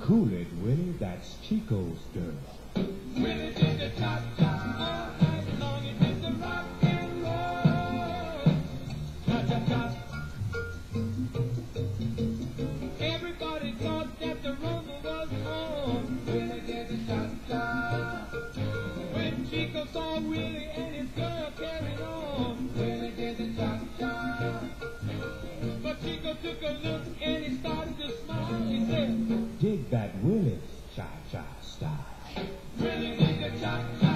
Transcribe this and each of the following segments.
Cool it, Willie, that's Chico's girl. Did the cha-cha. All night long he did the rock and roll. Cha-cha-cha. Everybody thought that the was on. Did the cha-cha. When Chico saw Willie and his girl Chico took and he started to smile. He said, Dig that Willie's cha-cha style. Willie did the cha-cha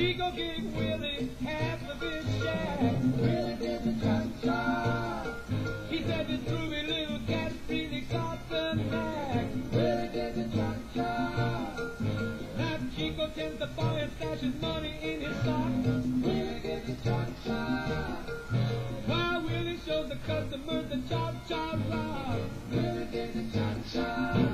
Chico Gig Willie had the big shack. Willie did the cha-cha. He said this groovy little cat really got the knack. Willie did the cha-cha. Now Chico tends to fall and stashes money in his sock. Willie did the cha-cha. While Willie shows the customers the cha-cha rock. Willie did the cha-cha.